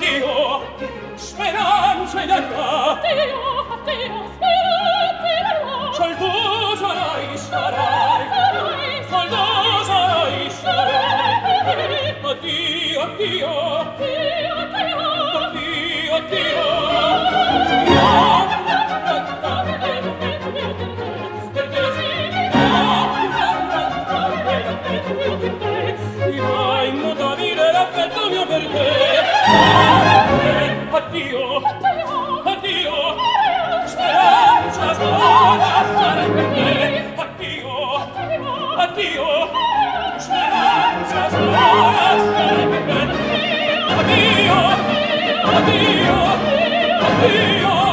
addio, speranza ed Allah. Addio, addio, speranza ed Allah. Sol tu sarai, sarai, sarai, sol tu sarai, sarai. Ma addio, addio, addio, addio, addio. Dio, Dio. I Addio, addio, addio.